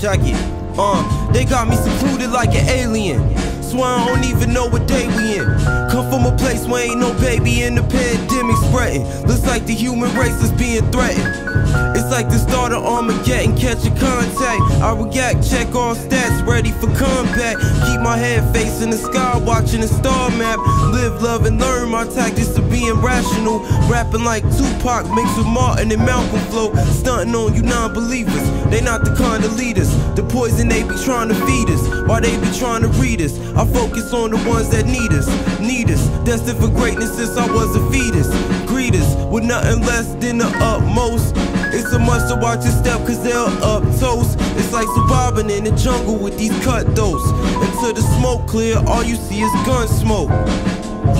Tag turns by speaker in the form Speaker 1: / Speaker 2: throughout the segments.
Speaker 1: check it. Uh, they got me secluded like an alien. Swear I don't even know what day we in. Come from a place where ain't no baby in the pandemic spreading. Looks like the human race is being threatened. It's like the start of Armageddon, catch a contact. I react, check all stats, ready for combat. Keep my head facing the sky, watching the star map. Live, love, and learn my tactics of being rational. Rapping like Tupac, mixed with Martin and Malcolm flow. Stunting on you non believers. They not the kind of leaders. The poison they be trying to feed us, while they be trying to read us. I focus on the ones that need us, need us. Destined for greatness since I was a fetus. Greeters with nothing less than the utmost. It's a must to watch your step cause they're up toast. It's like surviving in the jungle with these cutthroats. Until the smoke clear, all you see is gun smoke.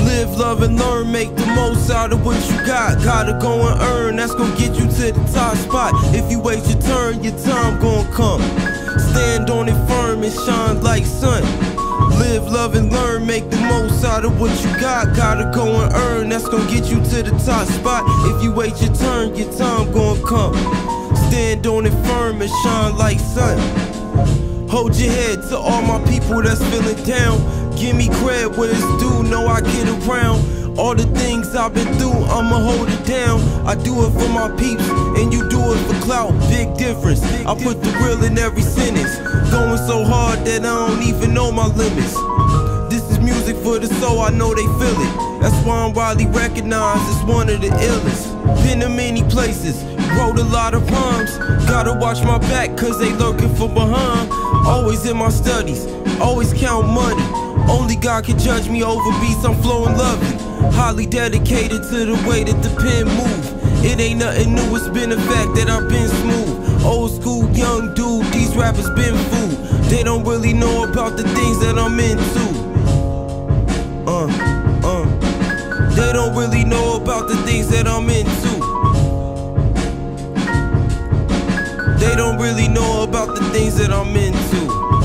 Speaker 1: Live, love, and learn, make the most out of what you got. Gotta go and earn, that's gonna get you to the top spot. If you wait your turn, your time gonna come. Stand on it firm and shine like sun. Live, love, and learn, make the most out of what you got. Gotta go and earn, that's gonna get you to the top spot. If you wait your turn, your time gonna come. Stand on it firm and shine like sun. Hold your head to all my people that's feeling down. Give me credit where it's due, know I get around. All the things I've been through, I'ma hold it down. I do it for my peeps, and you clout. Big difference. I put the real in every sentence. Going so hard that I don't even know my limits. This is music for the soul, I know they feel it. That's why I'm widely recognized as one of the illest. Been to many places, wrote a lot of rhymes. Gotta watch my back, cause they lurking from behind. Always in my studies, always count money. Only God can judge me over beats, I'm flowing loving. Highly dedicated to the way that the pen move. It ain't nothing new, it's been a fact that I've been smooth. Old school, young dude, these rappers been fooled. They don't really know about the things that I'm into. Uh, uh. They don't really know about the things that I'm into. They don't really know about the things that I'm into.